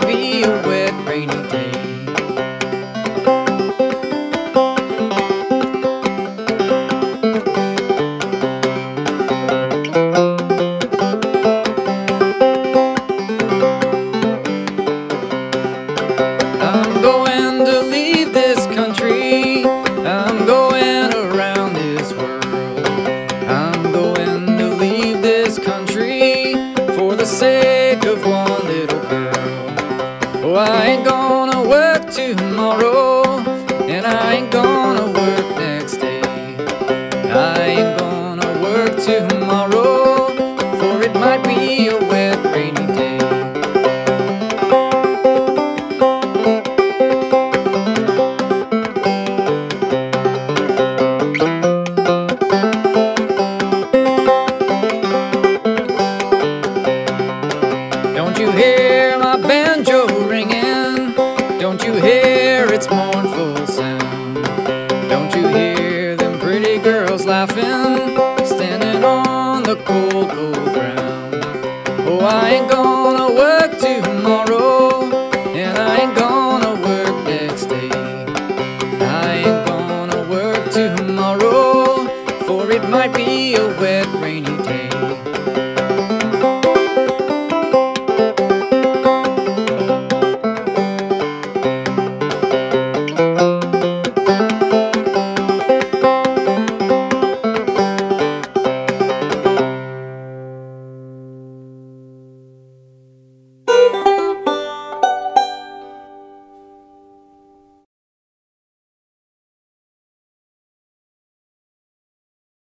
might be a wet, rainy day. I'm going to leave this country. I'm going around this world. I'm going to leave this country for the sake of one. Oh, I ain't gonna work tomorrow, and I ain't gonna work next day. I ain't gonna work tomorrow, for it might be a laughing, standing on the cold, cold ground? Oh, I ain't gonna work tomorrow, and I ain't gonna work next day. I ain't gonna work tomorrow, for it might be a wet, rainy day.